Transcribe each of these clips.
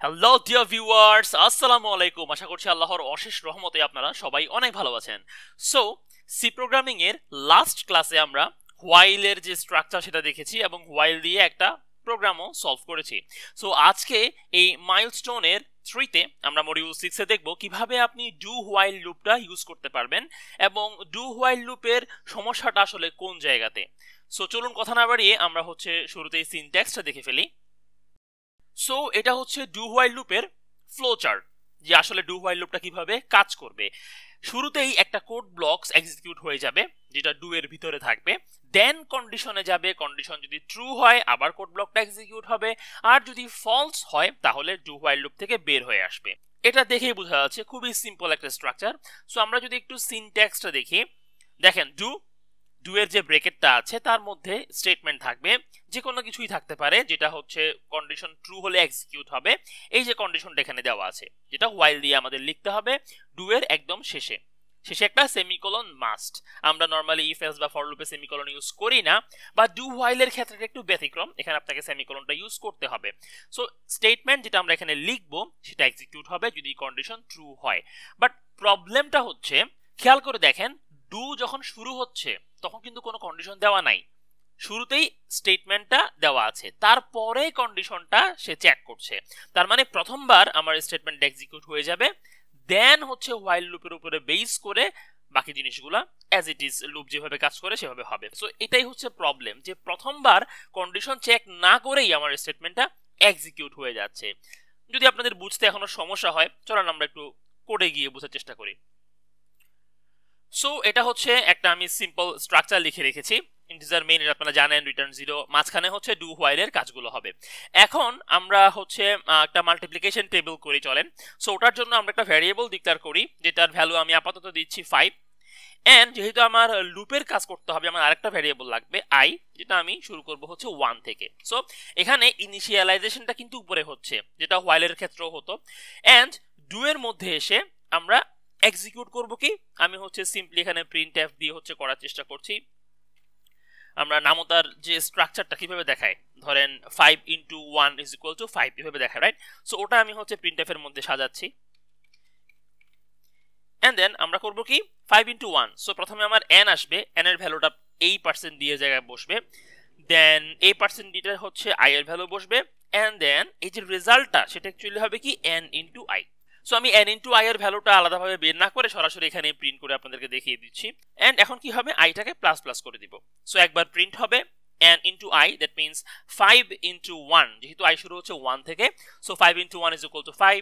Hello dear viewers আসসালামু আলাইকুম আশা করছি আল্লাহর অশেষ রহমতে আপনারা সবাই অনেক ভালো আছেন। সো সি প্রোগ্রামিং এর লাস্ট ক্লাসে আমরা হোয়াইলের যে স্ট্রাকচার সেটা দেখেছি এবং হোয়াইল দিয়ে একটা প্রোগ্রামও সলভ করেছি। সো আজকে এই মাইলস্টোনের থ্রিতে আমরা মডিউল সিক্সে দেখব কীভাবে আপনি ডু হোয়াইল লুপটা ইউজ করতে পারবেন এবং ডু হোয়াইল লুপের সমস্যাটা আসলে কোন জায়গাতে। সো চলুন কথা না বাড়িয়ে আমরা হচ্ছে শুরুতেই সিনট্যাক্সটা দেখে ফেলি। সো এটা হচ্ছে ডু হোয়াইল লুপের ফ্লো চার্ট যে আসলে ডু হোয়াইল লুপটা কীভাবে কাজ করবে। শুরুতেই একটা কোড ব্লকস এক্সিকিউট হয়ে যাবে, যেটা ডু এর ভিতরে থাকবে। দেন কন্ডিশনে যাবে কন্ডিশন যদি ট্রু হয়, আবার কোড ব্লকটা এক্সিকিউট হবে। আর যদি ফলস হয়, তাহলে ডু হোয়াইল লুপ থেকে বের হয়ে আসবে। এটা দেখেই বোঝা যাচ্ছে, খুবই সিম্পল একটা স্ট্রাকচার সো আমরা যদি একটু সিনট্যাক্সটা দেখি। দেখেন ডু ডু এর যে ব্রেকেটটা আছে, তার মধ্যে স্টেটমেন্ট থাকবে। যে কোনো কিছুই থাকতে পারে, যেটা হচ্ছে কন্ডিশন ট্রু হলে এক্সিকিউট হবে। এই যে কন্ডিশনটা এখানে দেওয়া আছে, যেটা হোয়াইল দিয়ে আমাদের লিখতে হবে ডু এর একদম শেষে। শেষে একটা সেমিকোলন মাস্ট আমরা নর্মালি ইফ বা ফর লুপে সেমিকোলন ইউজ করি না বা ডু হোয়াইলের ক্ষেত্রে একটু ব্যতিক্রম। এখানে আপনাকে সেমিকোলনটা ইউজ করতে হবে। সো স্টেটমেন্ট যেটা আমরা এখানে লিখব, সেটা এক্সিকিউট হবে যদি কন্ডিশন ট্রু হয়। বাট প্রবলেমটা হচ্ছে, খেয়াল করে দেখেন ডু যখন শুরু হচ্ছে, তখন কিন্তু কোনো কন্ডিশন দেওয়া নাই। শুরুতেই স্টেটমেন্টটা দেওয়া আছে। তারপরে কন্ডিশনটা সে চেক করছে। তার মানে প্রথমবার আমার স্টেটমেন্ট এক্সিকিউট হয়ে যাবে। দেন হচ্ছে হোয়াইল লুপের উপরে বেস করে বাকি জিনিসগুলা অ্যাজ ইট ইজ লুপ যেভাবে কাজ করে, সেভাবে হবে। সো এটাই হচ্ছে প্রবলেম যে প্রথমবার কন্ডিশন চেক না করেই আমার স্টেটমেন্টটা এক্সিকিউট হয়ে যাচ্ছে। যদি আপনাদের বুঝতে এখনও সমস্যা হয়, চলেন আমরা একটু কোডে গিয়ে বোঝার চেষ্টা করি। সো এটা হচ্ছে একটা আমি সিম্পল স্ট্রাকচার লিখে রেখেছি। ইন্টিজার মেইন এটা আপনারা জানেন রিটার্ন জিরো মাঝখানে হচ্ছে ডু হোয়াইলের কাজগুলো হবে। এখন আমরা হচ্ছে একটা মাল্টিপ্লিকেশন টেবিল করি চলেন। সো ওটার জন্য আমরা একটা ভ্যারিয়েবল ডিক্লেয়ার করি, যেটার ভ্যালু আমি আপাতত দিচ্ছি ফাইভ অ্যান্ড যেহেতু আমার লুপের কাজ করতে হবে, আমার আরেকটা ভ্যারিয়েবল লাগবে আই যেটা আমি শুরু করব হচ্ছে ওয়ান থেকে। সো এখানে ইনিশিয়ালাইজেশনটা কিন্তু উপরে হচ্ছে, যেটা হোয়াইলের ক্ষেত্রেও হতো। অ্যান্ড ডু এর মধ্যে এসে আমরা এক্সিকিউট করব কি? আমি হচ্ছে সিম্পলি এখানে প্রিন্ট এফ দিয়ে হচ্ছে করার চেষ্টা করছি। আমরা নামতার যে স্ট্রাকচারটা কীভাবে দেখায়? ধরেন five into one is equal to five এভাবে দেখায় রাইট সো ওটা আমি হচ্ছে প্রিন্ট এর মধ্যে সাজাচ্ছি। অ্যান্ড দেন আমরা করব কি? ফাইভ ইন্টু ওয়ান সো প্রথমে আমার এন আসবে এন এর ভ্যালুটা এই পার্সেন্ট দিয়ে জায়গায় বসবে। দেন এই পার্সেন্ট ডিটা হচ্ছে আই এর ভ্যালু বসবে। অ্যান্ড দেন এই যে রেজাল্টটা সেটা অ্যাকচুয়ালি হবে কি? এন ইন্টু আই সো আমি এন ইন্টু আই এর ভ্যালুটা আলাদাভাবে বের না করে সরাসরি এখানে প্রিন্ট করে আপনাদেরকে দেখিয়ে দিচ্ছি। এন্ড এখন কি হবে? আইটাকে প্লাস প্লাস করে দিব। সো একবার প্রিন্ট হবে N into I that means five into one যেহেতু আই শুরু হচ্ছে ওয়ান থেকে so five into one is equal to five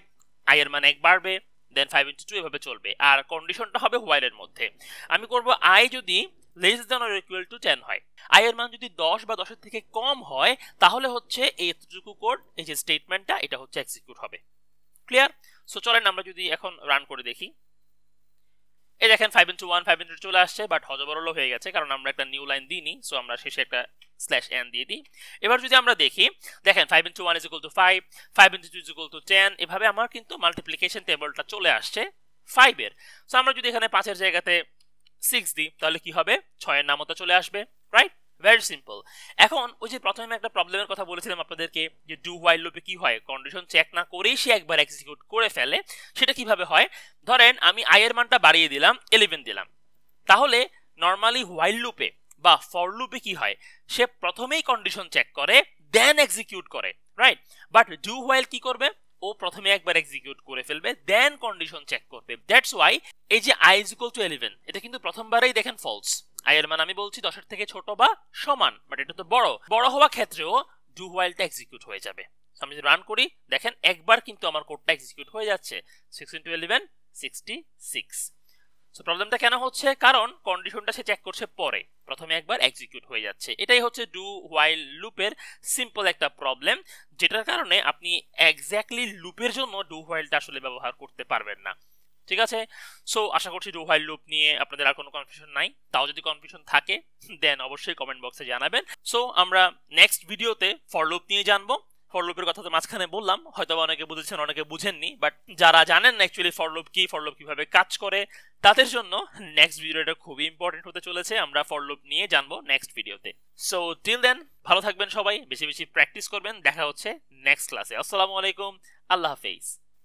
I এর মানে এক বাড়বে দেন ফাইভ ইন্টু টু এভাবে চলবে। আর কন্ডিশনটা হবে হোয়াইলের মধ্যে। আমি করব আই যদি less then or equal to ten হয়। আই এর মান যদি দশ বা দশের থেকে কম হয়, তাহলে হচ্ছে এতটুকু কোড এই যে স্টেটমেন্টটা এটা হচ্ছে এক্সিকিউট হবে। ক্লিয়ার সো চলেন আমরা যদি এখন রান করে দেখি। এই দেখেন five into one five into চলে আসছে বাট হজবরল হয়ে গেছে, কারণ আমরা একটা নিউ লাইন দিইনি সো আমরা শেষে একটা স্ল্যাশ এন দিয়ে দিই। এবার যদি আমরা দেখি, দেখেন five into one is equal to five five into two is equal to ten এভাবে আমার কিন্তু মাল্টিপ্লিকেশন টেবলটা চলে আসছে ফাইভের সো আমরা যদি এখানে পাঁচের জায়গাতে সিক্স দিই, তাহলে কি হবে? ছয়ের নামতা চলে আসবে রাইট ভেরি সিম্পল এখন ওই যে প্রথমে একটা প্রবলেমের কথা বলেছিলাম আপনাদেরকে যে ডু হোয়াইল লুপে কি হয় কন্ডিশন চেক না করেই সে একবার এক্সিকিউট করে ফেলে, সেটা কীভাবে হয়? ধরেন আমি আই এর মানটা বাড়িয়ে দিলাম ইলেভেন দিলাম। তাহলে নর্মালি হোয়াইল লুপে বা ফর লুপে কি হয়? সে প্রথমেই কন্ডিশন চেক করে দেন এক্সিকিউট করে রাইট বাট ডু হোয়াইল কি করবে? ও প্রথমে একবার এক্সিকিউট করে ফেলবে দেন কন্ডিশন চেক করবে। দ্যাটস ওয়াই এই যে I is equal to eleven এটা কিন্তু প্রথমবারেই দেখেন ফলস আই এর মান আমি বলছি দশের থেকে ছোট বা সমান বাট এটা তো বড়। বড় হওয়া ক্ষেত্রেও ডু হোয়াইলটা এক্সিকিউট হয়ে যাবে। আমি যদি রান করি, দেখেন একবার কিন্তু আমার কোডটা এক্সিকিউট হয়ে যাচ্ছে। Six into eleven sixty six so প্রবলেমটা কেন হচ্ছে? কারণ কন্ডিশনটা সে চেক করছে পরে। প্রথমে একবার এক্সিকিউট হয়ে যাচ্ছে। এটাই হচ্ছে ডু হোয়াইল লুপের সিম্পল একটা প্রবলেম যেটার কারণে আপনি এক্স্যাক্টলি লুপের জন্য ডু হোয়াইলটা আসলে ব্যবহার করতে পারবেন না। ঠিক আছে? সো আশা করছি ডু হোয়াইল লুপ নিয়ে আপনাদের আর কোনো কনফিউশন নাই। তাও যদি কনফিউশন থাকে দেন অবশ্যই কমেন্ট বক্সে জানাবেন। সো আমরা নেক্সট ভিডিওতে ফর লুপ নিয়ে জানব। ফর লুপের কথা তো মাঝখানে বললাম হয়তো অনেকে বুঝেছেন, অনেকে বুঝেননি বাট যারা জানেন অ্যাকচুয়ালি ফর লুপ কি ফর লুপ কীভাবে কাজ করে, তাদের জন্য নেক্সট ভিডিওটা খুবই ইম্পর্টেন্ট হতে চলেছে। আমরা ফর লুপ নিয়ে জানব নেক্সট ভিডিওতে সো টিল দেন ভালো থাকবেন সবাই, বেশি বেশি প্র্যাকটিস করবেন। দেখা হচ্ছে নেক্সট ক্লাসে আসসালামু আলাইকুম, আল্লাহ হাফেজ।